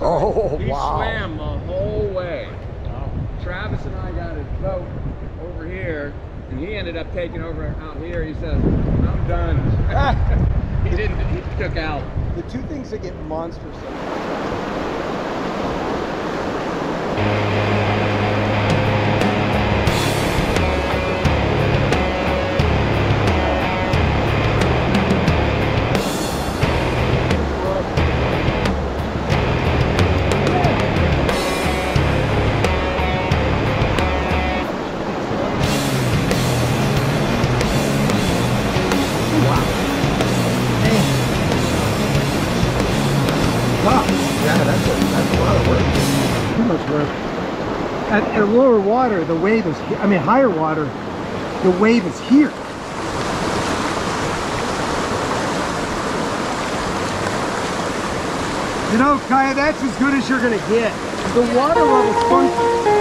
Oh, He wow. swam the whole way. Travis and I got his boat over here, and he ended up taking over out here. He says, "I'm done." he didn't. He took out. The two things that get monsters. Much work. At the lower water, the wave is, I mean higher water, the wave is here. You know, Kaya, that's as good as you're gonna get. The water level's funky.